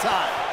time.